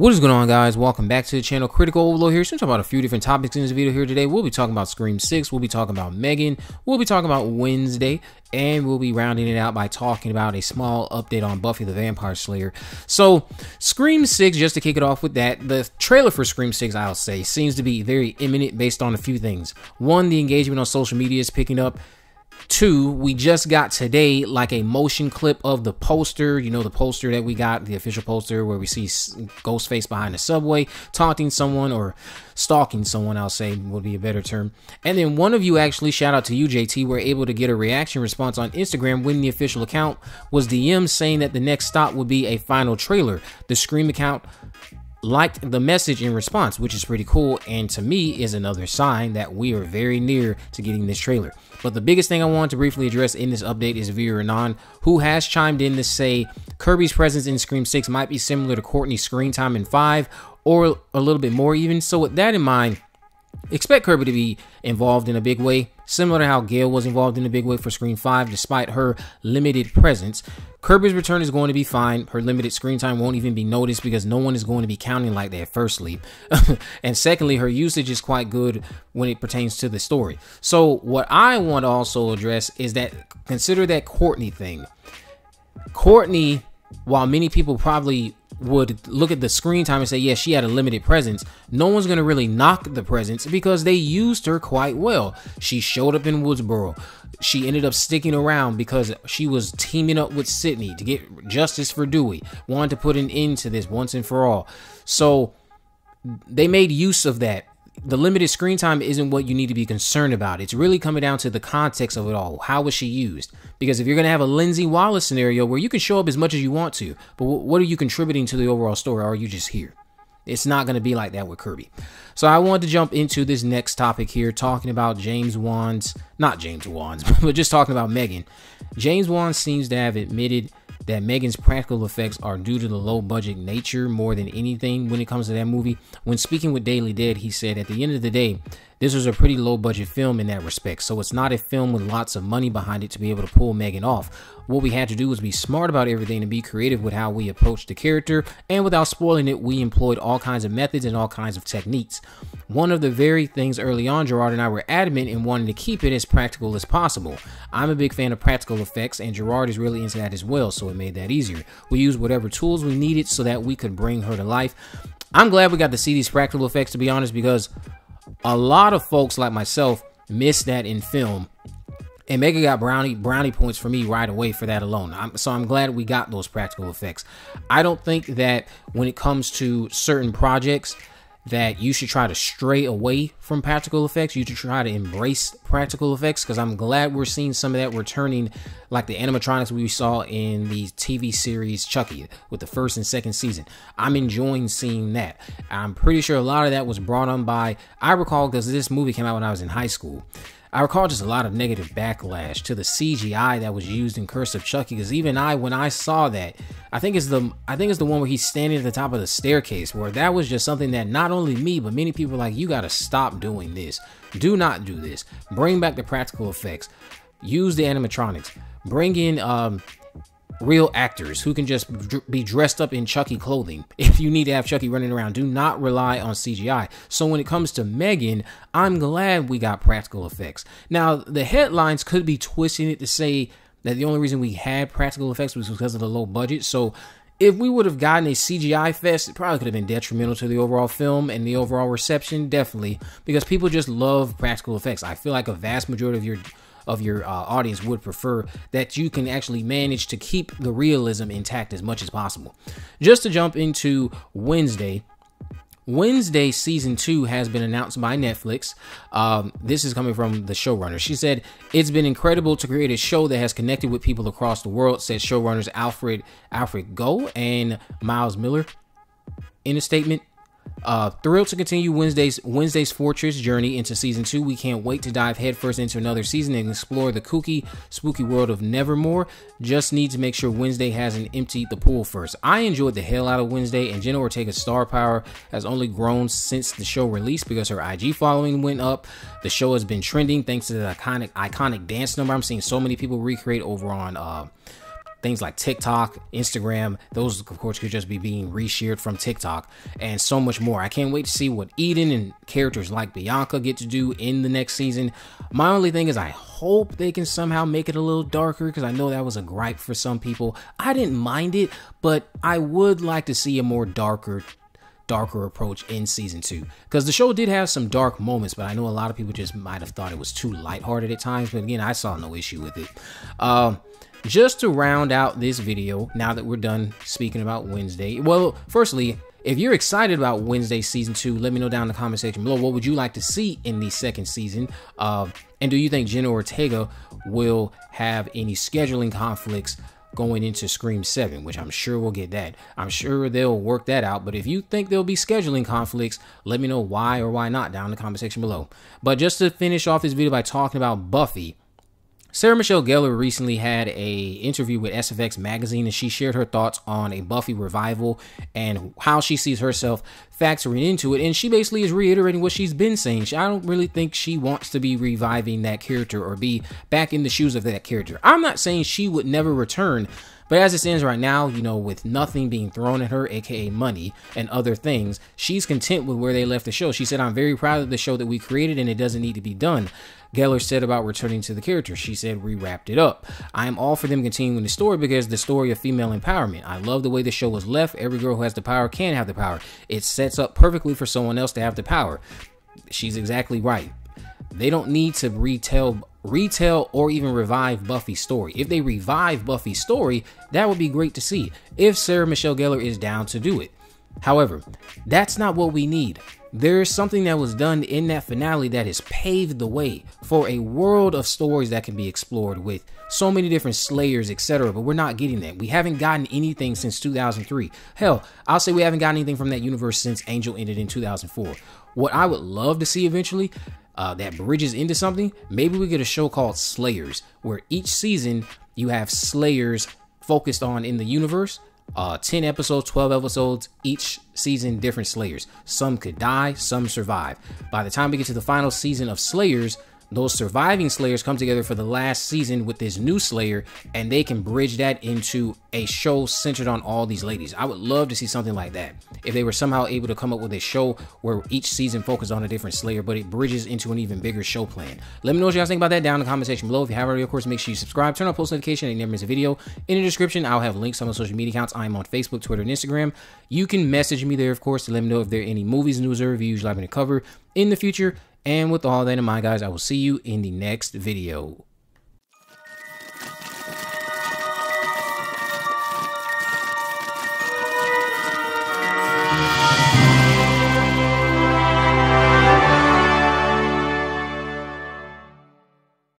What is going on guys? Welcome back to the channel. Critical Overlord here. So we're talking about a few different topics in this video here today. We'll be talking about Scream 6, we'll be talking about Megan, we'll be talking about Wednesday, and we'll be rounding it out by talking about a small update on Buffy the Vampire Slayer. So Scream 6, just to kick it off with that, the trailer for Scream 6, I'll say, seems to be very imminent based on a few things. One, the engagement on social media is picking up. Two, we just got today like a motion clip of the poster. You know, the poster that we got, the official poster where we see Ghostface behind the subway taunting someone or stalking someone, I'll say would be a better term. And then one of you actually, shout out to you, JT, were able to get a reaction response on Instagram when the official account was DM saying that the next stop would be a final trailer. The Scream account liked the message in response, which is pretty cool. And to me, is another sign that we are very near to getting this trailer. But the biggest thing I want to briefly address in this update is Vera Renan, who has chimed in to say Kirby's presence in Scream 6 might be similar to Courteney's screen time in 5, or a little bit more even. So with that in mind, expect Kirby to be involved in a big way, similar to how Gale was involved in a big way for Scream 5, despite her limited presence. Kirby's return is going to be fine. Her limited screen time won't even be noticed because no one is going to be counting like that, firstly. and secondly, her usage is quite good when it pertains to the story. So, what I want to also address is that consider that Courteney thing. Courteney, while many people probably would look at the screen time and say, yeah, she had a limited presence, no one's going to really knock the presence because they used her quite well. She showed up in Woodsboro. She ended up sticking around because she was teaming up with Sidney to get justice for Dewey, wanted to put an end to this once and for all. So they made use of that the limited screen time isn't what you need to be concerned about. It's really coming down to the context of it all. How was she used? Because if you're going to have a Lindsay Wallace scenario where you can show up as much as you want to, but what are you contributing to the overall story? Or are you just here? It's not going to be like that with Kirby. So I wanted to jump into this next topic here, talking about James Wan's, not James Wan's, but just talking about Megan. James Wan seems to have admitted that Megan's practical effects are due to the low budget nature more than anything when it comes to that movie. When speaking with Daily Dead, he said at the end of the day, this was a pretty low budget film in that respect, so it's not a film with lots of money behind it to be able to pull Megan off. What we had to do was be smart about everything and be creative with how we approached the character, and without spoiling it, we employed all kinds of methods and all kinds of techniques. One of the very things early on, Gerard and I were adamant in wanting to keep it as practical as possible. I'm a big fan of practical effects, and Gerard is really into that as well, so it made that easier. We used whatever tools we needed so that we could bring her to life. I'm glad we got to see these practical effects, to be honest, because a lot of folks like myself miss that in film and Mega got brownie brownie points for me right away for that alone. I'm, so I'm glad we got those practical effects. I don't think that when it comes to certain projects that you should try to stray away from practical effects. You should try to embrace practical effects because I'm glad we're seeing some of that returning, like the animatronics we saw in the TV series Chucky with the first and second season. I'm enjoying seeing that. I'm pretty sure a lot of that was brought on by, I recall because this movie came out when I was in high school. I recall just a lot of negative backlash to the CGI that was used in Curse of Chucky. Because even I, when I saw that, I think it's the I think it's the one where he's standing at the top of the staircase, where that was just something that not only me but many people like you got to stop doing this. Do not do this. Bring back the practical effects. Use the animatronics. Bring in um, real actors who can just be dressed up in Chucky clothing. If you need to have Chucky running around, do not rely on CGI. So when it comes to Megan, I'm glad we got practical effects. Now, the headlines could be twisting it to say that the only reason we had practical effects was because of the low budget. So if we would have gotten a CGI fest, it probably could have been detrimental to the overall film and the overall reception, definitely, because people just love practical effects. I feel like a vast majority of your of your uh, audience would prefer that you can actually manage to keep the realism intact as much as possible. Just to jump into Wednesday, Wednesday season two has been announced by Netflix. Um, this is coming from the showrunner. She said, It's been incredible to create a show that has connected with people across the world, said showrunners Alfred Alfred Gough and Miles Millar. In a statement, uh, thrilled to continue Wednesday's Wednesday's Fortress journey into season two. We can't wait to dive headfirst into another season and explore the kooky, spooky world of Nevermore. Just need to make sure Wednesday hasn't emptied the pool first. I enjoyed the hell out of Wednesday, and Jenna Ortega's star power has only grown since the show released because her IG following went up. The show has been trending thanks to the iconic iconic dance number. I'm seeing so many people recreate over on uh, things like TikTok, Instagram, those of course could just be being reshared from TikTok, and so much more. I can't wait to see what Enid and characters like Bianca get to do in the next season. My only thing is, I hope they can somehow make it a little darker because I know that was a gripe for some people. I didn't mind it, but I would like to see a more darker darker approach in season two because the show did have some dark moments but i know a lot of people just might have thought it was too lighthearted at times but again i saw no issue with it um, just to round out this video now that we're done speaking about wednesday well firstly if you're excited about wednesday season two let me know down in the comment section below what would you like to see in the second season uh, and do you think jenna ortega will have any scheduling conflicts going into Scream 7, which I'm sure we'll get that. I'm sure they'll work that out. But if you think there'll be scheduling conflicts, let me know why or why not down in the comment section below. But just to finish off this video by talking about Buffy, Sarah Michelle Gellar recently had a interview with SFX magazine and she shared her thoughts on a Buffy revival and how she sees herself factoring into it and she basically is reiterating what she's been saying. I don't really think she wants to be reviving that character or be back in the shoes of that character. I'm not saying she would never return, but as it stands right now, you know, with nothing being thrown at her, aka money and other things, she's content with where they left the show. She said, I'm very proud of the show that we created and it doesn't need to be done. Gellar said about returning to the character. She said, We wrapped it up. I am all for them continuing the story because the story of female empowerment. I love the way the show was left. Every girl who has the power can have the power. It sets up perfectly for someone else to have the power. She's exactly right. They don't need to retell retell or even revive Buffy's story. If they revive Buffy's story, that would be great to see if Sarah Michelle Gellar is down to do it. However, that's not what we need. There is something that was done in that finale that has paved the way for a world of stories that can be explored with so many different slayers, etc. But we're not getting that. We haven't gotten anything since 2003. Hell, I'll say we haven't gotten anything from that universe since Angel ended in 2004. What I would love to see eventually uh, that bridges into something, maybe we get a show called Slayers, where each season you have Slayers focused on in the universe uh 10 episodes 12 episodes each season different slayers. Some could die some survive. By the time we get to the final season of slayers those surviving Slayers come together for the last season with this new Slayer, and they can bridge that into a show centered on all these ladies. I would love to see something like that. If they were somehow able to come up with a show where each season focuses on a different Slayer, but it bridges into an even bigger show plan. Let me know what you guys think about that down in the comment section below. If you haven't already, of course, make sure you subscribe, turn on post notification, and never miss a video. In the description, I'll have links on my social media accounts. I'm on Facebook, Twitter, and Instagram. You can message me there, of course, to let me know if there are any movies, news, or reviews you'd like me to cover in the future. And with all that in mind, guys, I will see you in the next video.